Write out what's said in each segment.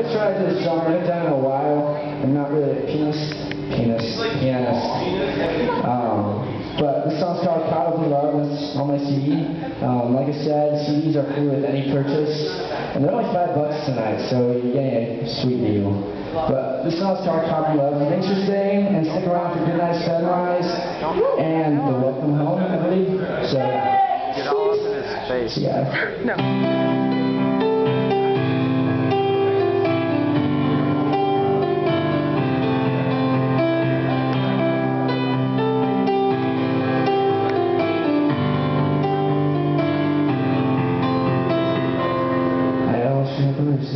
always tried this song. I haven't done in a while. I'm not really a penis. Penis. Pianist. Um, but this song's called Probably Love. and It's on my CD. Um, like I said, CDs are free with any purchase. And they're only five bucks tonight, so you're getting a sweet deal. But this song's called Probably Love. Thanks for staying, and stick around for Good Night Sunrise and the Welcome Home, I believe. So, Get all up in his face. yeah. No.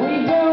We don't